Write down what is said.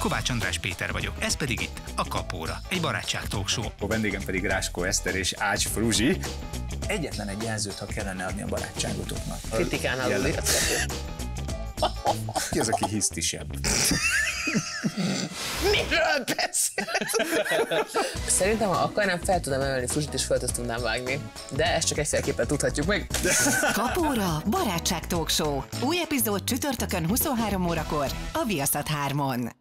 Kovács András Péter vagyok, ez pedig itt a Kapóra, egy barátság show. A vendégem pedig Ráskó Eszter és Ács Fruzsi. Egyetlen egy jelzőt, ha kellene adni a barátságotoknak. Kritikán alul Ki az, aki hisztisebb? Miről beszélsz? Szerintem, ha akarnám, fel tudnám emelni Fruzsit és fel tudnám vágni. De ezt csak egyféleképpen tudhatjuk meg. Kapóra, barátság talk show. Új epizód csütörtökön 23 órakor a Viaszat 3-on.